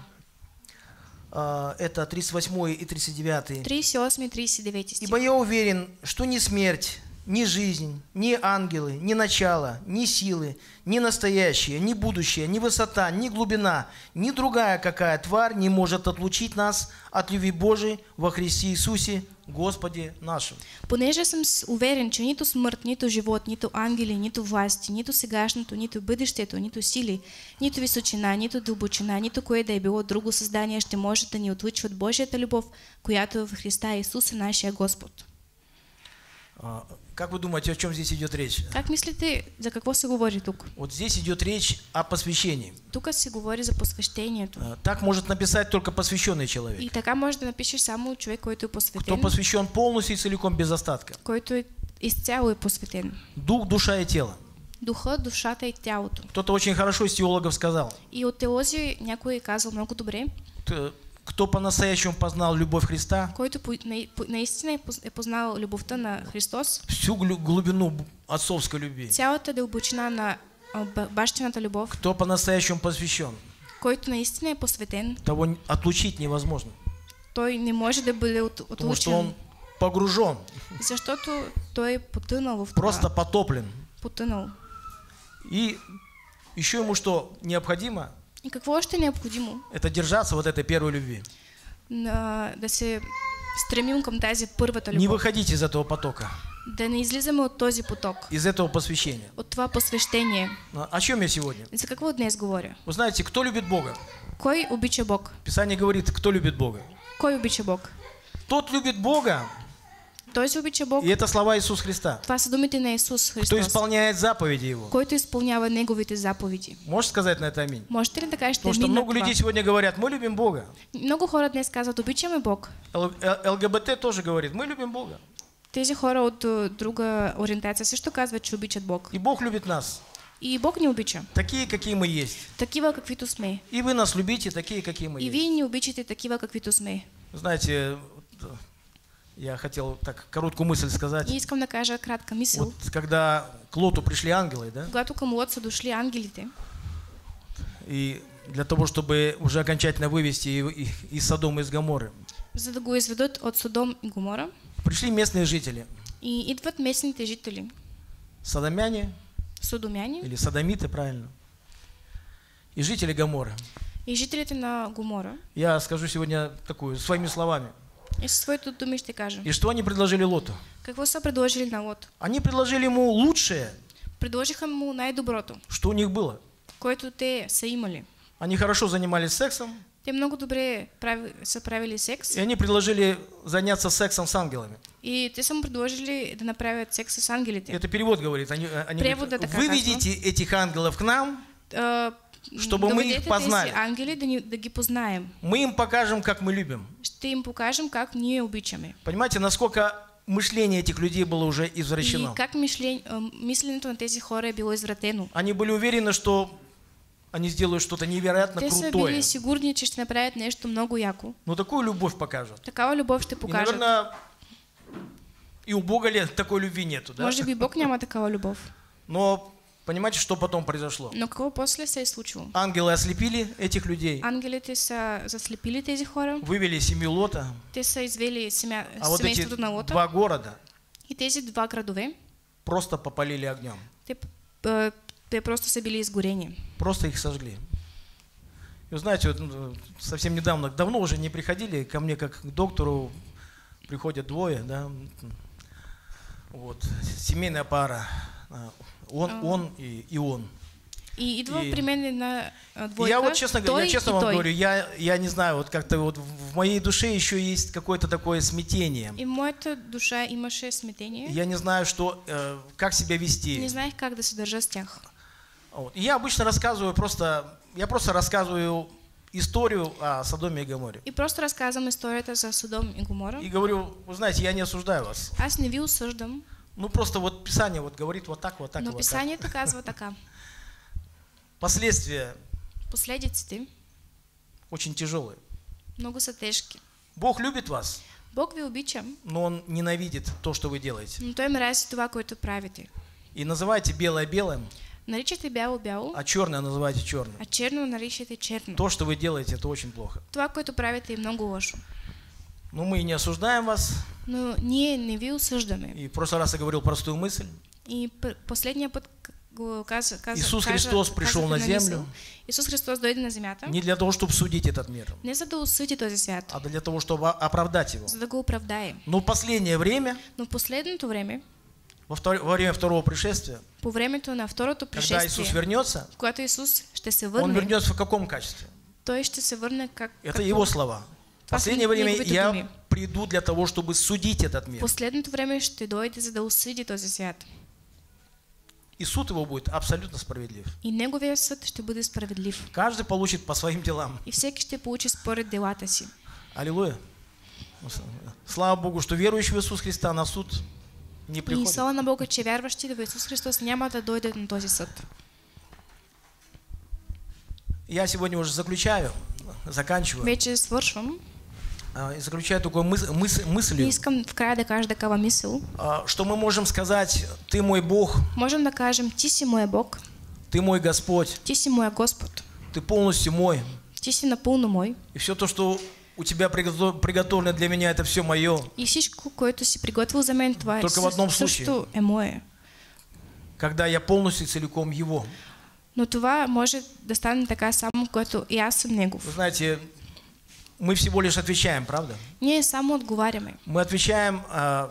А, Это 38 и 39. 38 и 39 стих. Ибо я уверен, что ни смерть, ни жизнь, ни ангелы, ни начало, ни силы, ни настоящее, ни будущее, ни высота, ни глубина, ни другая какая тварь не может отлучить нас от любви Божией во Христе Иисусе, Господе нашим. Понеже съм с- уверен, че нито смърт, нито живот, нито ангели, нито власти, нито сегашното, нито бъдещето, нито сили, нито височина, нито дълбочина, нито кое да е било друго създание ще може да ни отлучи от Божията любов, която е в Христа Исуса, нашия Господ. А, Как вы думаете, о чем здесь идет речь? Как мислите, за какво се говори тук? Вот здесь идет речь о посвящении. Тук се говори за посвещението. А, Так может написать только посвященный И человек. така може да напишеш само човек, който е Кто посвящен полностью и целиком без остатка. който е изцяло е посветен. Дух, душа и тело. Духа, душата и тялото. Кто-то очень хорошо из теологов сказал, И от теолози някой е казал много добре, кто по-настоящему познал любовь Христа, който наистина е, е познал любовта на Христос, всю глубину отцовской любви, цялата дълбочина на ба- бащината любов, кто по-настоящему посвящен, който наистина е посветен, того отлучить невозможно, той не може да бъде от, потому что он отлучен, погружен, защото той е потънал в това. просто потоплен. Потънал. И еще ему что необходимо? И какво още е необходимо? Это держаться вот этой первой любви. На, да се стремим към тази първата Не любов. выходите из этого потока, Да не излизаме от този поток, из этого посвящения. от това посвещение. А О чем я сегодня? За какво днес говоря? Вы знаете, кто любит Бога? Кой обича Бог? Писание говорит, кто любит Бога. Кой обича Бог? Тот любит Бога, Той се обича Бог. и это слова Иисуса Христа. Това са думите на Исус Кто Христос, исполняет заповеди Его. който изпълнява Неговите заповеди. Можешь сказать на это аминь? Можете ли да кажете Потому что много людей сегодня говорят, мы любим Бога. Много хора днес казват, обичаме Бог. ЛГБТ тоже говорит, мы любим Бога. Тези хора от друга ориентация също казват, че обичат Бог. И Бог любит нас. И Бог ни обича. Такие, какие мы есть. Такива, каквито сме. И вы нас любите, такие, какие мы И есть. вие ни обичате такива, каквито сме. Знаете, я хотел так короткую мысль сказать. И искам да кажа кратка мисъл. Вот когда к Лоту пришли ангелы, да, Когато към Лот са дошли ангелите, и для того, чтобы уже окончательно вывести и- и- из Содома, из Гаморы, за да го изведат от Содом и Гомора, пришли местные жители, и идват местните жители, содомяне содомяни или содомиты, правильно, и жители Гаморы. и жителите на Гомора. Я скажу сегодня такую, своими словами. И със своите думи ще кажа. И что они предложили Лоту? Какво са предложили на Лот? Они предложили ему лучшее, Предложиха му най-доброто, что у них было. което те са имали. Они хорошо занимались сексом, Те много добре прави, са правили секс и они предложили заняться сексом с ангелами. и те са му предложили да направят секс с ангелите. Это перевод говорит. Они, они Превода говорят, выведите этих ангелов к нам, А, Чтобы мы их познали. ангели да, ни, да ги познаем. мы им покажем, как мы любим. Ще им покажем как ние обичаме. Понимаете, насколько мышление этих людей было уже И извращено. как мишлен, а, мисленето на тези хора е било извратено. Они были уверены, что они сделают что-то невероятно Те крутое. били сигурни, че ще направят нещо много яко. Но такую любовь покажут. Такава любов ще И, покажат. наверное, и у Бога ли такой любви нету, да? Може би Бог няма такава любов. Но понимаете, что потом произошло? Но какво после се е случило? Ангелы ослепили этих людей, Ангелите са заслепили тези хора. вывели семью Лота, Те са извели семя... а вот эти на Лота. два города И тези два градове, просто попалили огнем. те, а, те просто са били изгорени. Просто их сожгли. И вы знаете, вот, ну, совсем недавно, давно уже не приходили ко мне как к доктору, приходят двое, да, вот, семейная пара, а, он, А. он и, и он. И И- при мен една а, И двойка, я вот честно той я честно и вам той. говорю, я, я не знаю, вот как-то вот в моей душе еще есть какое-то такое смятение. И моята душа имаше смятение. Я не знаю, что, э, как себя вести. Не знаех как да се държа с тях. Вот. И я обычно рассказываю просто, я просто рассказываю историю о Содоме и Гоморе. И просто разказвам историята за Содом и Гомора. И говорю, вы знаете, я не осуждаю вас. Аз не ви осъждам, Ну просто вот Писание вот говорит вот так, вот так, и но вот так. писанието казва така. Последствия Последиците очень тяжелые. много са тежки. Бог любит вас, Бог ви обича, но Он ненавидит то, что вы делаете. но той мрази това, което правите. И называйте белое белым, Наричате бяло-бяло, а черное называйте черным. а черно наричате черно. То, что вы делаете, это очень плохо. Това, което правите е много лошо. Но мы не осуждаем вас. Но ние не ви осъждаме. И в прошлый раз я говорил простую мысль. И последния път го каза, каза, Исус кажа- Христос пришел на землю. Исус Христос дойде на земята, Не для того, чтобы судить этот мир, не за да осъди този свят, а для того, чтобы оправдать его. за да го оправдае. Но в последнее время, Но в последното време, во, втор- во время второго пришествия, по времето на второто когда Иисус пришествие, вернется, когато Исус ще се Он върне, вернется в каком качестве? той ще се върне как... Это като- Его слова. Последнее время я думи. приду для того, чтобы судить этот мир. Последното време ще дойде, за да осъди този свят. И суд его будет абсолютно справедлив. И неговия съд ще бъде справедлив. Каждый получит по своим делам. И всеки ще получи според делата си. Аллилуйя. Слава Богу, что верующий в Иисус Христа на суд не И приходит. слава на Бога, че вярващите в Исус Христос няма да дойдат на този съд. Я сегодня уже заключаю, заканчиваю. Вече свършвам А, И заключаю такой мыс- мыс- и мыслью, искам в края да кажа такава мисъл. а, что мы можем сказать, ты мой Бог, Можем да кажем, ти си моя Бог, ты мой Господь, ти си моя Господ, ты полностью мой. ти си напълно мой. И все то, что у тебя приготов- приготовлено для меня, это все мое. И всичко, което си приготвил за мен, това е Только в одном случае. е мое. Когда я полностью целиком Его. Но това може да стане така само, когато и аз съм Негов. Вы знаете, мы всего лишь отвечаем, правда? Ние само отговаряме. Мы отвечаем а,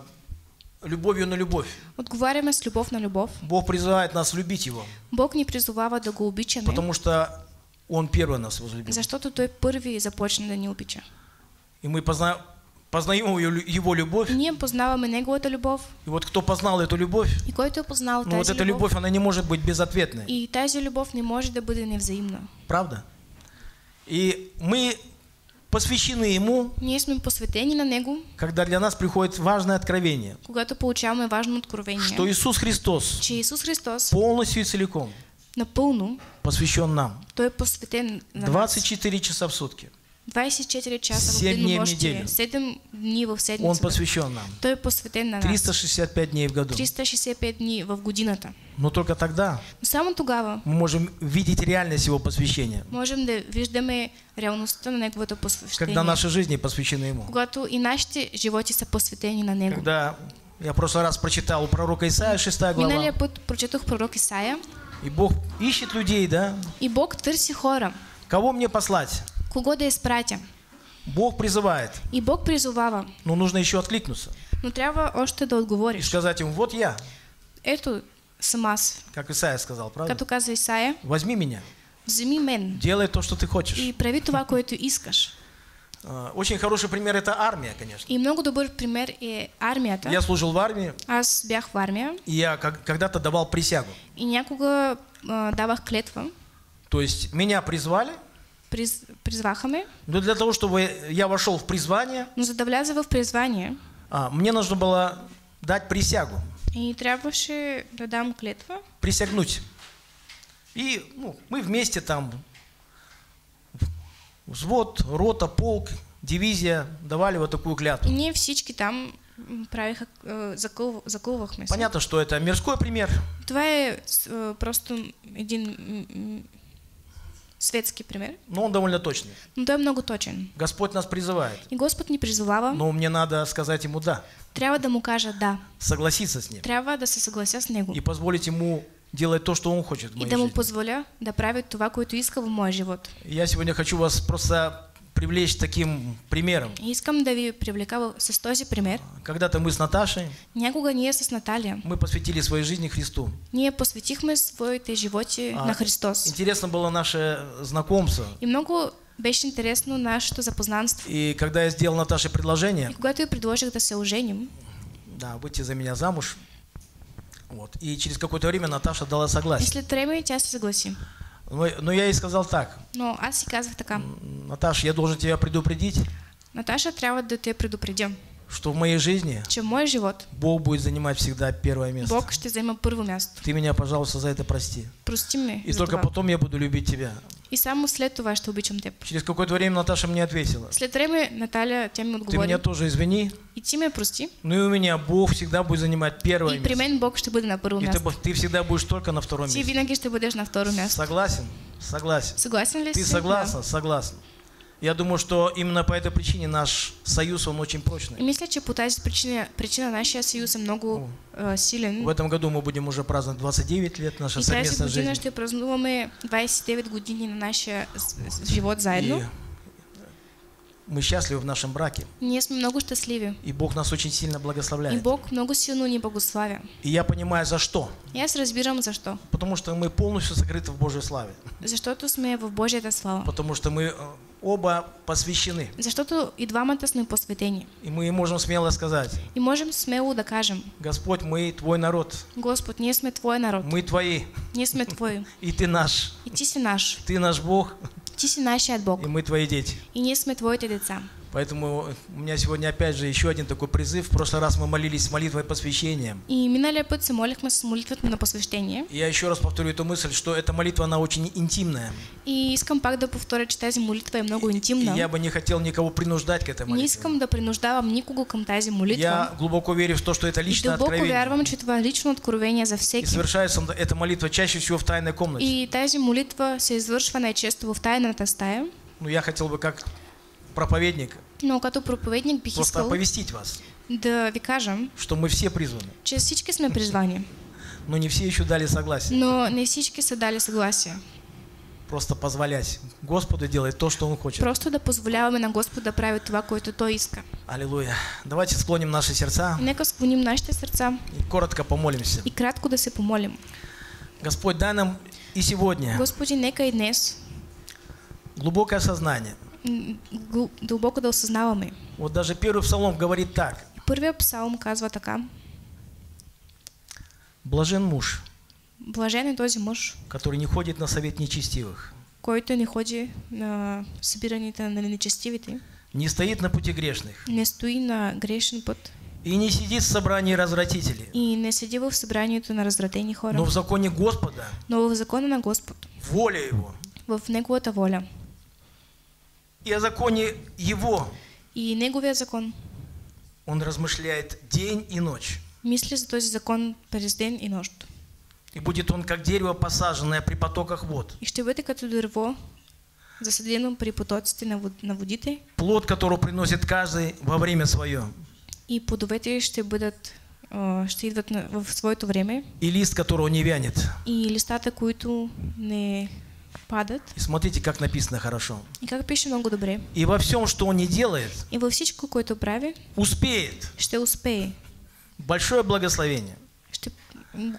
любовью на любовь. Отговаряме с любов на любов. Бог призывает нас любить Его, Бог ни призовава да го обичаме, потому что Он первый нас возлюбил. защото Той първи започна да ни обича. И мы позна- познаем Его- любовь. И ние познаваме Неговата любов И вот кто познал эту любовь, и който е познал ну вот эта любов, любовь, она не может быть безответной. и тази любов не може да бъде невзаимна. Правда? И мы посвящены Ему, Ние сме посветени на Него, когда для нас приходит важное откровение, когато получаваме важно откровение, что Иисус Христос че Исус Христос полностью и целиком напълно посвящен нам. Той е посветен на нас. 24 часа в сутки. 24 часа в Седем дней в неделю. 7 дни в Он седмицата. посвящен нам. Той е посветен на нас. 365 дней в году. 365 дни в годината. Но только тогда Но само тогава мы можем видеть реальность Его посвящения, можем да виждаме реалността на Неговото посвещение. когда наши жизни посвящены Ему. Когато и нашите животи са посветени на Него. Когда я в прошлый раз прочитал у пророка Исаия 6 глава, Миналия път прочетох пророк Исаия и Бог ищет людей, да? и Бог търси хора. Кого мне послать? Кого да изпратя? Бог призывает, И Бог призовава. но нужно еще откликнуться Но трябва още да и отговориш. сказать ему, вот я, Ето съм аз. как Исаия сказал, правда? Като каза Исаия, Возьми меня, вземи мен делай то, что ты хочешь. и прави това, което искаш. А, Очень хороший пример это армия, конечно. И много добър пример е армията. Я служил в армии, Аз бях в армия и я как- когда-то давал присягу. и някога а, давах клетва. То есть меня призвали, Приз, призваха ме, но для того, чтобы я вошел в призвание, но за да вляза в призвание а, мне нужно было дать присягу, и трябваше да дам клетва. присягнуть. И ну, мы вместе там, взвод, рота, полк, дивизия давали вот такую И клятву. ние всички там а, закъл, закълвахме се. Понятно, что это мирской пример, Това е с- а, просто един м, м, светски пример, но он довольно точный. но той е много точен. Господь нас призывает, И Господ ни призовава, но мне надо сказать ему «да», трябва да му кажа да. согласиться с ним Трябва да се съглася с него. и позволить ему делать то, что он хочет в И моей да му позволя да прави това, което иска в моя живот. И Я сегодня хочу вас просто привлечь таким примером. Искам да ви привлека в- с този пример. Когда-то мы с Наташей, Някога ние с Наталия, мы посвятили своей жизни Христу. ние посветихме своите животи А, на Христос. Интересно было наше знакомство. И много беше интересно нашето запознанство. И когда я сделал Наташе предложение, И когато я предложих да се оженим, да, выйти за меня замуж, вот, и через какое-то время Наташа дала согласие. след време тя се съгласи. Но, но я ей сказал так, Но аз си казах така, «М, Наташа, я должен тебя предупредить, Наташа трябва да те предупредя, что в моей жизни че в моя живот Бог будет занимать всегда первое место. Бог ще взема първо място. Ты меня, пожалуйста, за это прости. Прости ме И только това. потом я буду любить тебя. И само след това ще обичам теб. Через какое-то время Наташа мне ответила. След време Наталя, тя ми Ты отговори. меня тоже извини, И ти ме прости. но и у меня Бог всегда будет занимать первое И при место. мен Бог ще бъде на първо И ты, място. ты всегда будешь только на втором Ти месте. винаги ще бъдеш на второ място. Согласен? Согласен. Съгласен ли Ты согласна? Согласна. Я думаю, что именно по этой причине наш союз, он очень Да. И прочный. мисля, че по тази причина, причина нашия съюз е много а, силен. В этом году мы будем уже праздновать 29 лет наша И тази година ще празнуваме 29 години на нашия живот заедно. И мы счастливы в нашем браке. Ние сме много щастливи. И Бог нас очень сильно И благословляет. Бог много силно ни благославя. И я понимаю, за что. И аз разбирам защо. Потому что мы полностью сокрыты в Божьей славе. Защото сме в Божията слава. Потому что мы э, оба посвящены. Защото и двамата сме посветени. И мы можем смело сказать, И можем смело да кажем, Господь, мы Твой народ, Господ, ние сме Твой народ. мы Твои, Ние сме Твой. и Ты наш. И Ти си наш. Ты наш Бог, Ти си нашият Бог. и мы Твои дети. И ние сме Твоите деца. Поэтому у меня сегодня опять же еще один такой призыв. В прошлый раз мы молились с молитвой посвящения. И миналия път се молихме с молитвата на посвещение. И я еще раз повторю эту мысль, что эта молитва, она очень интимная. И искам пак да повторя, че тази молитва е много И интимна. я бы не хотел никого принуждать к этой Не молитве. искам да принуждавам никого към тази молитва. Я глубоко верю в то, что это И личное дълбоко откровение. вярвам, че това е лично откровение за И всеки. совершается эта молитва чаще всего в тайной комнате. И тази молитва се извършва най-често в тайната стая. Но я хотел бы как проповедник Но като проповедник бих просто искал оповестить вас, да ви кажем, что мы все призваны. че всички сме призвани. Но не все еще дали согласие. но не всички са дали съгласие. Просто позволять Господу делать то, что Он хочет. Просто да позволяваме на Господ да прави това, което Той иска. Аллилуйя. Давайте склоним наши сердца И нека склоним нашите сърца и коротко помолимся. и кратко да се помолим. Господь, дай нам и сегодня Господи, нека и днес глубокое сознание. М, гл- дълбоко да осъзнаваме. Вот даже первый псалом говорит так. Първият псалм казва така. Блажен муж, Блажен е този мъж, который не ходит на совет нечестивых, който не ходи на събираните на нечестивите, не стоит на пути грешных не стои на грешен път и не сидит в собрании развратителей, и не седи в събранието на развратени хора, но в законе Господа, но в закона на Господ, воля Его, в Неговата воля и о законе Его и Неговия закон. он размышляет день и ночь. Мисли за този закон през ден и нощ. И будет он как дерево, посаженное при потоках вод, И ще бъде като дърво, засадено при потоците на, вод, на водите плод которого приносит каждый во время свое, и плодовете ще бъдат, а, ще идват на, в своето време и лист которого не вянет. и листата, които не падат. И смотрите, как написано хорошо. И как пише много добре. И во всем, что он не делает, И във всичко, което прави, успеет. ще успее. Большое благословение Ще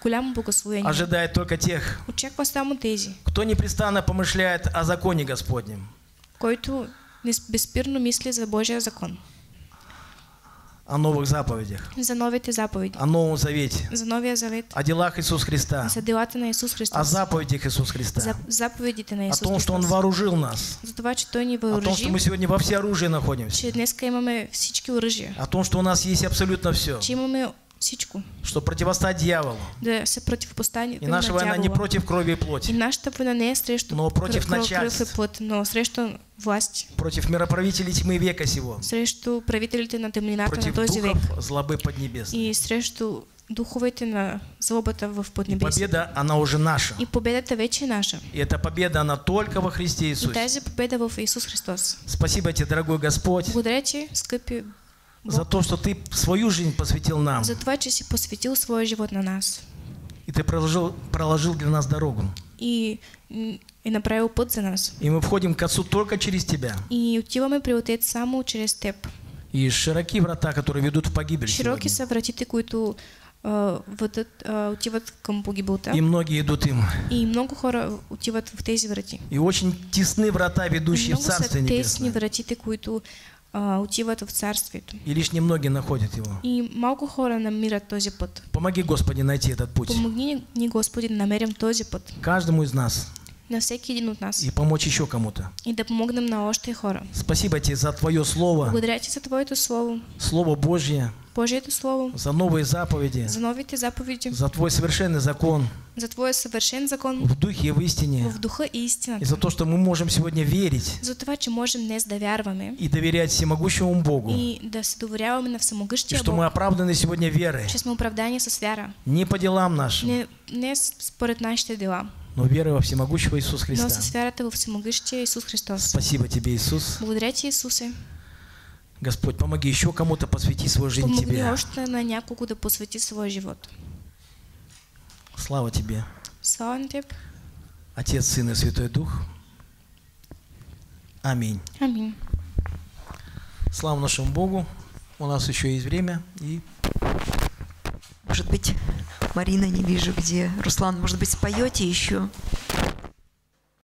голямо благословение. ожидает только тех, Очаква само тези, кто непрестанно помышляет о законе Господнем, който безспирно мисли за Божия закон, о новых заповедях, за новите заповеди, о Новом Завете, за новия завет, о делах Иисуса Христа, за делата на Исус о Христос, заповедях Иисуса Христа, за заповедите на о Исус том, что Он вооружил нас, за това, че Той ни о том, что мы сегодня во всеоружии находимся, че днеска имаме всички оръжия, о том, что у нас есть абсолютно все, че имаме всичко, что противостать дьяволу. да се противопоставим И на наша война не против крови и И плоти, нашата война не срещу Но против кръв начальств. и плът, но срещу власти, против мироправителей тьмы века сего, срещу правителите на темнината на против този век злобы поднебесной. и срещу духовете на злобата в поднебесие. Победа, она уже наша. И победата вече наша. И эта победа, она только во Христе И Иисусе. тази победа в Исус Христос. Спасибо тебе, дорогой Господь, Благодаря ти, скъпи за то, что Ты свою жизнь посвятил нам. за това, че си посветил своя живот на нас И Ты проложил, проложил для нас дорогу. И е направил път за нас. И мы входим к Отцу только через Тебя. И отиваме при Отец само чрез Теб. И широки врата, которые ведут в погибель Широки са вратите, които а, отиват към погибелта. И многие идут им. И много хора отиват в тези врати. И очень тесны врата, ведущие в Много Царствие са тесни Небесное. вратите, които а, отиват в Царствието. И лишь немногие находят его. И малко хора намират този път. Помоги, Господи, найти этот путь. Помогни ни- Господи, намерим този път Каждому из нас. На всеки един от нас И помочь еще кому-то. и да помогнем на още хора. Спасибо тебе за Твое Слово, Благодаря ти за Твоето Слово, Слово Божье, Божието Слово, за новые заповеди, за новите заповеди, за Твой совершенный закон за Твоя съвършен закон в духе и в истине. в духа и И истината. за то, что мы можем сегодня верить За това, че можем днес да вярваме и доверять всемогущему Богу. и да се доверяваме на И всемогъщия что мы оправданы сегодня верой. че сме оправдани с вяра. Не по делам нашим, Не, не според нашите дела, но верой во всемогущего Иисуса но Христа. с вярата в всемогъщия Исус Христос. Спасибо тебе, Иисус. Благодаря ти, Исусе. Господь, помоги еще кому-то посвятить свою жизнь Помогни Тебе. още на няколко да посвети своя живот. Слава Тебе, Слава на Теб. Отец, Сын и Святой Дух. Аминь. Амин. Слава нашему Богу. У нас еще есть время. И Может быть, Марина, не вижу где. Руслан, может быть, споете еще?